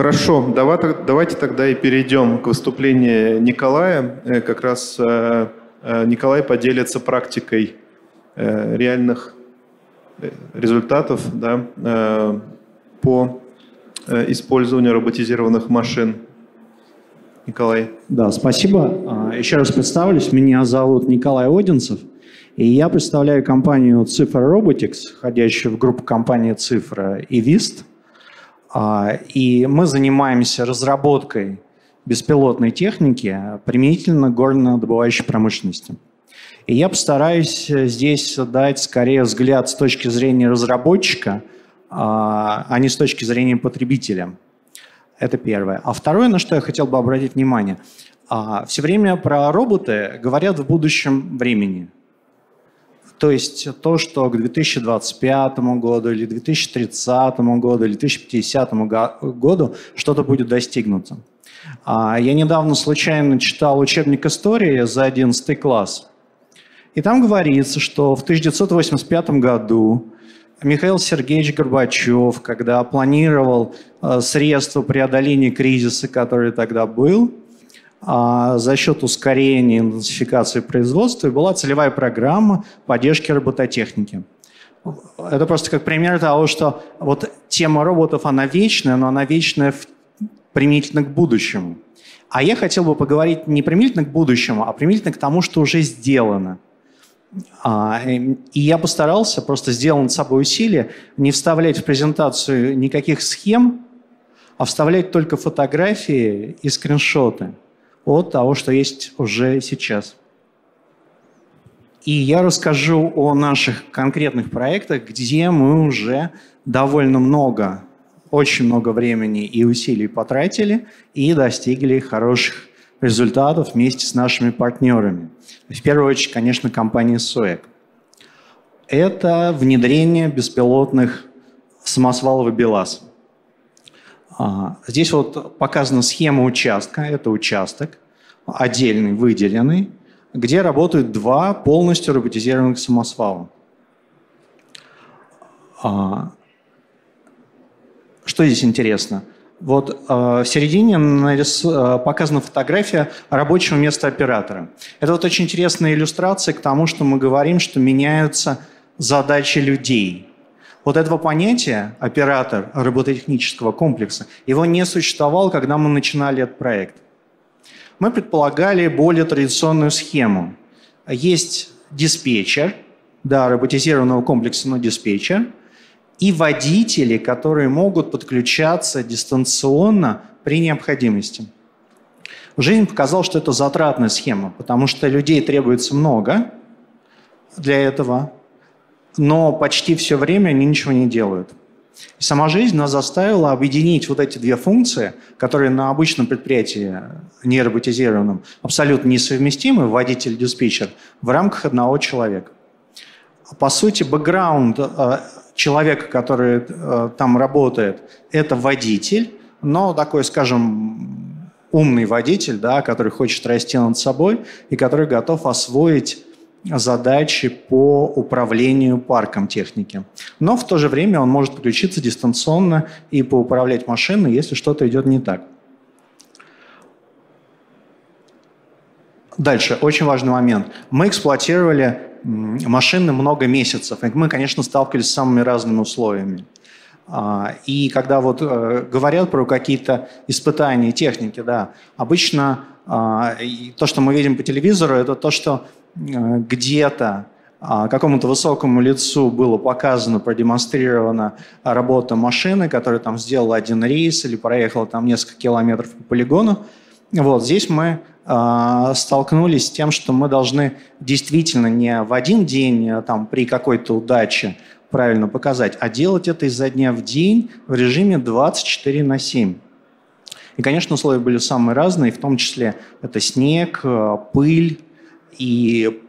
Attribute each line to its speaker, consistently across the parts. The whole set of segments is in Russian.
Speaker 1: Хорошо, давайте тогда и перейдем к выступлению Николая. Э, как раз э, э, Николай поделится практикой реальных результатов да, по использованию роботизированных машин. Николай.
Speaker 2: Да, спасибо. А, еще раз представлюсь. Меня зовут Николай Одинцев. И я представляю компанию Цифра Robotics, входящую в группу компании Цифра и Vist. А, и мы занимаемся разработкой беспилотной техники применительно горнодобывающей промышленности. И я постараюсь здесь дать скорее взгляд с точки зрения разработчика, а, а не с точки зрения потребителя. Это первое. А второе, на что я хотел бы обратить внимание. А, все время про роботы говорят в будущем времени – то есть то, что к 2025 году или 2030 году или 2050 году что-то будет достигнуто. А, я недавно случайно читал учебник истории за 11 класс. И там говорится, что в 1985 году Михаил Сергеевич Горбачев, когда планировал э, средства преодоления кризиса, который тогда был, за счет ускорения интенсификации производства была целевая программа поддержки робототехники. Это просто как пример того, что вот тема роботов, она вечная, но она вечная в, применительно к будущему. А я хотел бы поговорить не применительно к будущему, а применительно к тому, что уже сделано. А, и я постарался, просто сделал над собой усилие, не вставлять в презентацию никаких схем, а вставлять только фотографии и скриншоты – от того, что есть уже сейчас. И я расскажу о наших конкретных проектах, где мы уже довольно много, очень много времени и усилий потратили и достигли хороших результатов вместе с нашими партнерами. В первую очередь, конечно, компания SOEC. Это внедрение беспилотных самосвалов и БелАЗ. А, здесь вот показана схема участка. Это участок отдельный, выделенный, где работают два полностью роботизированных самосвала. А, что здесь интересно? Вот э, в середине показана фотография рабочего места оператора. Это вот очень интересная иллюстрация к тому, что мы говорим, что меняются задачи людей – вот этого понятия оператор робототехнического комплекса, его не существовало, когда мы начинали этот проект. Мы предполагали более традиционную схему. Есть диспетчер, да, роботизированного комплекса, но диспетчер, и водители, которые могут подключаться дистанционно при необходимости. Жизнь показала, что это затратная схема, потому что людей требуется много для этого, но почти все время они ничего не делают. И сама жизнь нас заставила объединить вот эти две функции, которые на обычном предприятии нероботизированном абсолютно несовместимы, водитель-диспетчер, в рамках одного человека. По сути, бэкграунд э, человека, который э, там работает, это водитель, но такой, скажем, умный водитель, да, который хочет расти над собой и который готов освоить задачи по управлению парком техники. Но в то же время он может подключиться дистанционно и поуправлять машиной, если что-то идет не так. Дальше, очень важный момент. Мы эксплуатировали машины много месяцев, и мы, конечно, сталкивались с самыми разными условиями. А, и когда вот э, говорят про какие-то испытания техники, да, обычно а, то, что мы видим по телевизору, это то, что где-то а, какому-то высокому лицу было показано, продемонстрирована работа машины, которая там сделала один рейс или проехала там несколько километров по полигону. Вот здесь мы э, столкнулись с тем, что мы должны действительно не в один день а, там, при какой-то удаче правильно показать, а делать это изо дня в день в режиме 24 на 7. И, конечно, условия были самые разные, в том числе это снег, пыль, и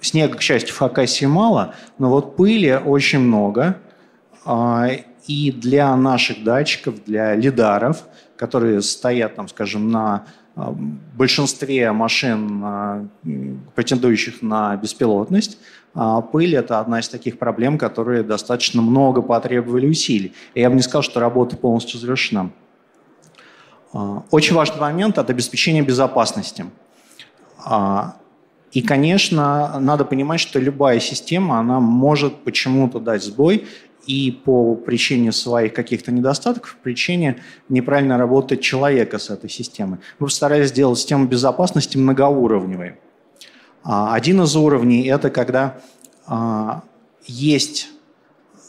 Speaker 2: снега, к счастью, в Хакасии мало, но вот пыли очень много. А, и для наших датчиков, для лидаров, которые стоят, там, скажем, на а, большинстве машин, а, претендующих на беспилотность, пыль – это одна из таких проблем, которые достаточно много потребовали усилий. И я бы не сказал, что работа полностью завершена. Очень важный момент – это обеспечение безопасности. И, конечно, надо понимать, что любая система, она может почему-то дать сбой, и по причине своих каких-то недостатков, по причине неправильно работы человека с этой системой. Мы постарались сделать систему безопасности многоуровневой. А, один из уровней – это когда а, есть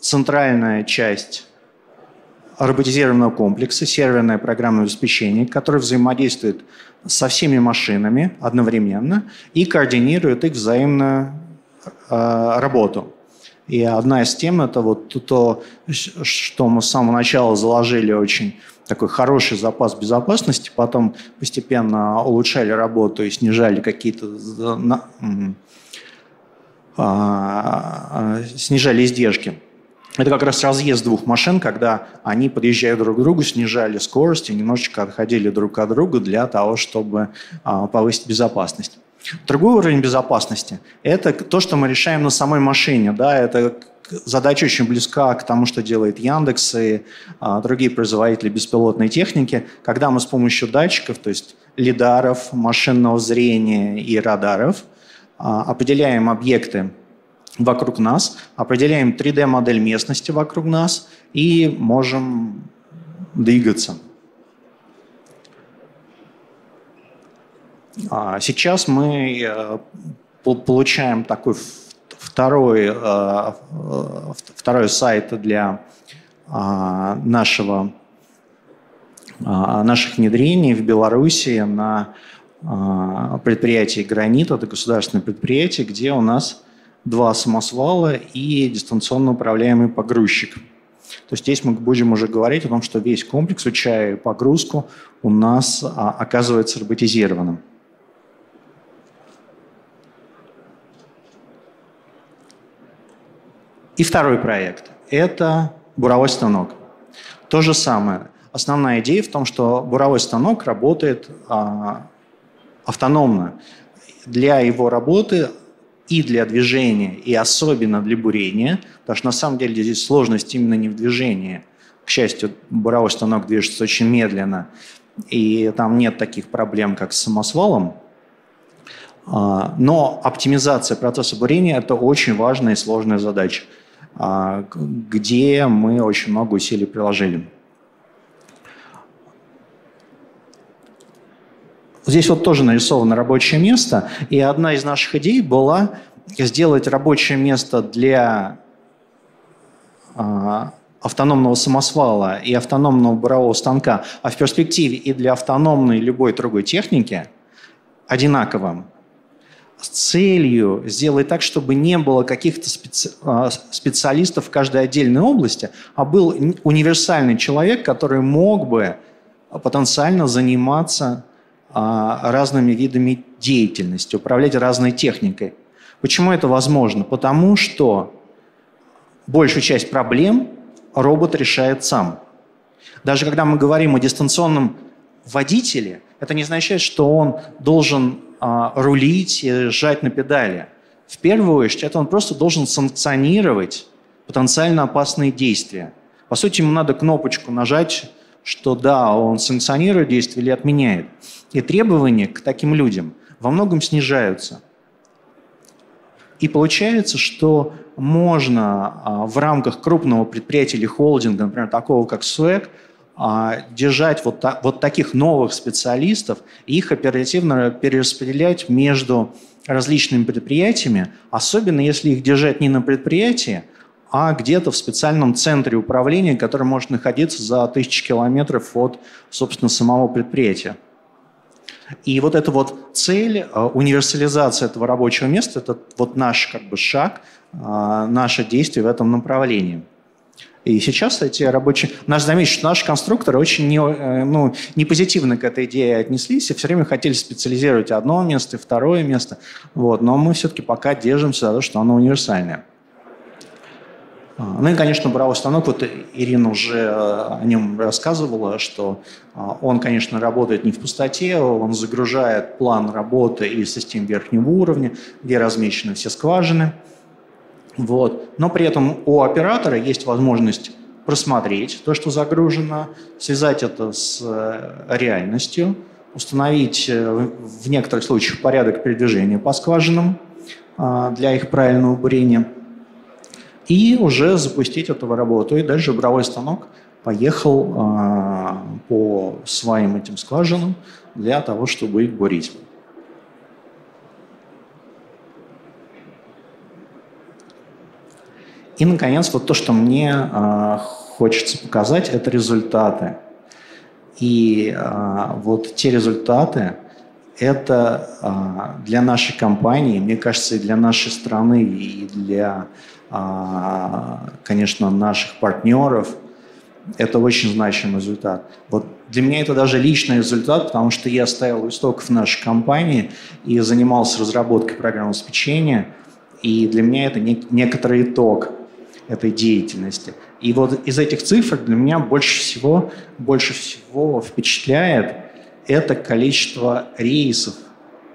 Speaker 2: центральная часть роботизированного комплекса, серверное программное обеспечение, которое взаимодействует со всеми машинами одновременно и координирует их взаимную э, работу. И одна из тем – это вот то, что мы с самого начала заложили очень такой хороший запас безопасности, потом постепенно улучшали работу и снижали какие-то а, а, снижали издержки. Это как раз разъезд двух машин, когда они, подъезжая друг к другу, снижали скорость и немножечко отходили друг от друга для того, чтобы а, повысить безопасность. Другой уровень безопасности – это то, что мы решаем на самой машине. Да, это задача очень близка к тому, что делает Яндекс и а, другие производители беспилотной техники, когда мы с помощью датчиков, то есть лидаров, машинного зрения и радаров, а, определяем объекты вокруг нас, определяем 3D-модель местности вокруг нас и можем двигаться. А сейчас мы э, получаем такой второй, э, второй сайт для а, нашего, а, наших внедрений в Беларуси на предприятии «Гранит». Это государственное предприятие, где у нас два самосвала и дистанционно управляемый погрузчик. То есть здесь мы будем уже говорить о том, что весь комплекс, включая погрузку, у нас оказывается роботизированным. И второй проект – это буровой станок. То же самое. Основная идея в том, что буровой станок работает а, автономно. Для его работы и для движения, и особенно для бурения, потому что на самом деле здесь сложность именно не в движении. К счастью, буровой станок движется очень медленно, и там нет таких проблем, как с самосвалом. А, но оптимизация процесса бурения – это очень важная и сложная задача. А, где мы очень много усилий приложили. Здесь вот тоже нарисовано рабочее место, и одна из наших идей была сделать рабочее место для а, автономного самосвала и автономного бурового станка, а в перспективе и для автономной любой другой техники одинаковым с целью сделать так, чтобы не было каких-то специ... А, специалистов в каждой отдельной области, а был универсальный человек, который мог бы потенциально заниматься разными видами деятельности, управлять разной техникой. Почему это возможно? Потому что большую часть проблем робот решает сам. Даже когда мы говорим о дистанционном водителе, это не означает, что он должен а, рулить и сжать на педали. В первую очередь, он просто должен санкционировать потенциально опасные действия. По сути, ему надо кнопочку нажать, что да, он санкционирует действие или отменяет. И требования к таким людям во многом снижаются. И получается, что можно а, в рамках крупного предприятия или холдинга, например, такого как СУЭК, а, держать вот, та, вот таких новых специалистов и их оперативно перераспределять между различными предприятиями, особенно если их держать не на предприятии, а где-то в специальном центре управления, который может находиться за тысячи километров от, собственно, самого предприятия. И вот эта вот цель, а, универсализация этого рабочего места, это вот наш как бы шаг, а, наше действие в этом направлении – и сейчас эти рабочие... Наш заметить, что наши конструкторы очень не, э, ну, не позитивно к этой идее отнеслись и все время хотели специализировать одно место и второе место. Вот. Но мы все-таки пока держимся за то, что оно универсальное. А, ну и, конечно, буровой станок, вот Ирина уже э, о нем рассказывала, что а, он, конечно, работает не в пустоте, он загружает план работы и систем верхнего уровня, где размещены все скважины – вот. Но при этом у оператора есть возможность просмотреть то, что загружено, связать это с реальностью, установить в некоторых случаях порядок передвижения по скважинам для их правильного бурения и уже запустить эту работу. И дальше буровой станок поехал по своим этим скважинам для того, чтобы их бурить. И, наконец, вот то, что мне э, хочется показать, это результаты. И э, вот те результаты, это э, для нашей компании, мне кажется, и для нашей страны, и для, э, конечно, наших партнеров, это очень значимый результат. Вот для меня это даже личный результат, потому что я стоял у истоков нашей компании и занимался разработкой программного обеспечения, и для меня это не, некоторый итог этой деятельности. И вот из этих цифр для меня больше всего, больше всего впечатляет это количество рейсов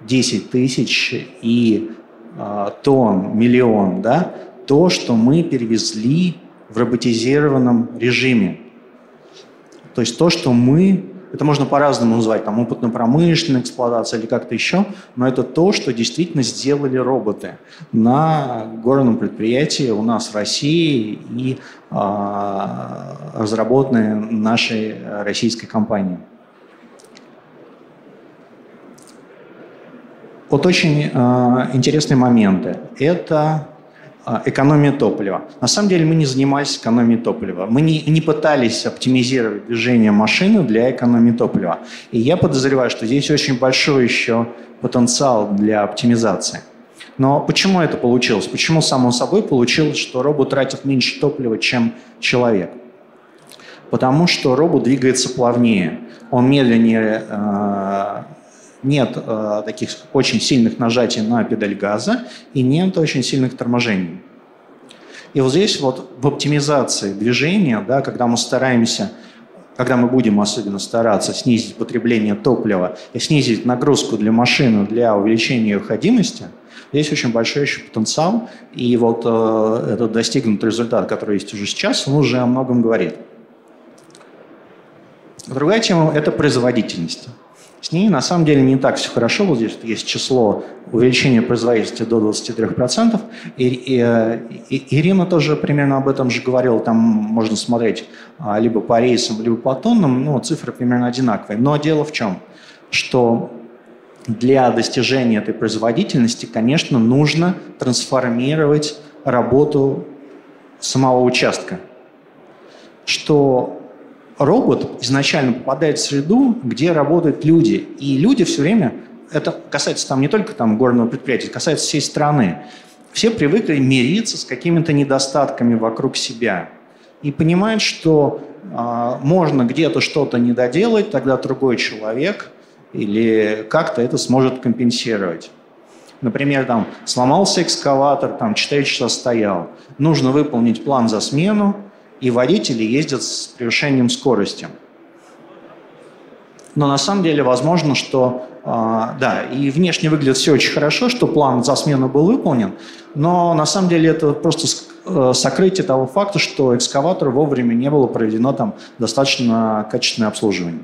Speaker 2: 10 тысяч и э, тонн, миллион, да, то, что мы перевезли в роботизированном режиме. То есть то, что мы это можно по-разному назвать, там опытно-промышленная эксплуатация или как-то еще, но это то, что действительно сделали роботы на горном предприятии у нас в России и э, разработанные нашей российской компанией. Вот очень э, интересные моменты. Это а, экономия топлива. На самом деле мы не занимались экономией топлива. Мы не, не пытались оптимизировать движение машины для экономии топлива. И я подозреваю, что здесь очень большой еще потенциал для оптимизации. Но почему это получилось? Почему само собой получилось, что робот тратит меньше топлива, чем человек? Потому что робот двигается плавнее, он медленнее э, нет э, таких очень сильных нажатий на педаль газа и нет очень сильных торможений. И вот здесь вот в оптимизации движения, да, когда мы стараемся, когда мы будем особенно стараться снизить потребление топлива и снизить нагрузку для машины для увеличения ее ходимости, здесь очень большой еще потенциал. И вот э, этот достигнутый результат, который есть уже сейчас, он уже о многом говорит. Другая тема – это производительность. С ней на самом деле не так все хорошо. Вот здесь есть число увеличения производительности до 23%. И, и, и Ирина тоже примерно об этом же говорила. Там можно смотреть а, либо по рейсам, либо по тоннам. Ну, цифры примерно одинаковые. Но дело в чем? Что для достижения этой производительности, конечно, нужно трансформировать работу самого участка. Что робот изначально попадает в среду, где работают люди. И люди все время, это касается там не только там горного предприятия, касается всей страны. Все привыкли мириться с какими-то недостатками вокруг себя. И понимают, что э, можно где-то что-то не доделать, тогда другой человек или как-то это сможет компенсировать. Например, там сломался экскаватор, там 4 часа стоял. Нужно выполнить план за смену, и водители ездят с превышением скорости. Но на самом деле возможно, что э, да, и внешне выглядит все очень хорошо, что план за смену был выполнен, но на самом деле это просто э, сокрытие того факта, что экскаватор вовремя не было проведено там достаточно качественное обслуживание.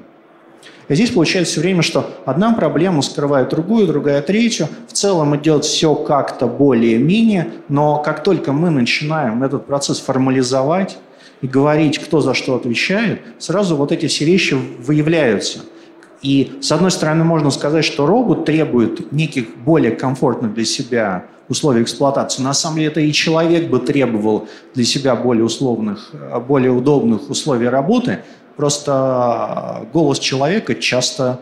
Speaker 2: И здесь получается все время, что одна проблема скрывает другую, другая третью. В целом идет все как-то более-менее, но как только мы начинаем этот процесс формализовать, и говорить, кто за что отвечает, сразу вот эти все вещи выявляются. И с одной стороны можно сказать, что робот требует неких более комфортных для себя условий эксплуатации. На самом деле это и человек бы требовал для себя более условных, более удобных условий работы. Просто голос человека часто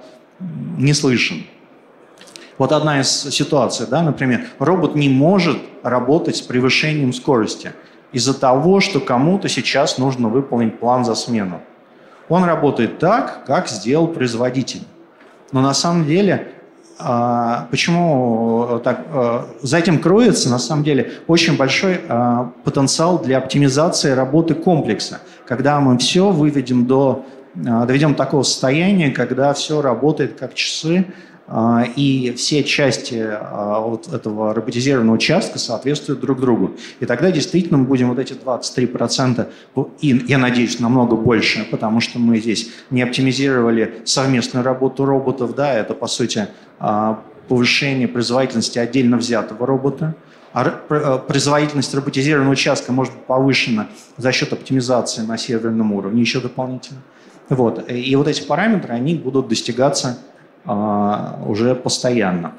Speaker 2: не слышен. Вот одна из ситуаций, да, например, робот не может работать с превышением скорости – из-за того, что кому-то сейчас нужно выполнить план за смену. Он работает так, как сделал производитель. Но на самом деле, а, почему так, а, за этим кроется на самом деле очень большой а, потенциал для оптимизации работы комплекса, когда мы все выведем до, доведем до такого состояния, когда все работает как часы, и все части а, вот этого роботизированного участка соответствуют друг другу. И тогда действительно мы будем вот эти 23%, и я надеюсь, намного больше, потому что мы здесь не оптимизировали совместную работу роботов, да, это по сути а, повышение производительности отдельно взятого робота, а производительность роботизированного участка может быть повышена за счет оптимизации на серверном уровне еще дополнительно. Вот. И вот эти параметры, они будут достигаться а, уже постоянно.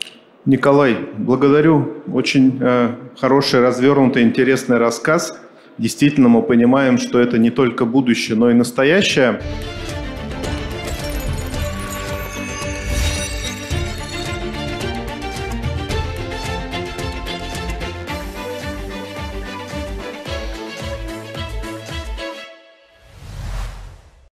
Speaker 1: Николай, благодарю. Очень э, хороший, развернутый, интересный рассказ. Действительно, мы понимаем, что это не только будущее, но и настоящее.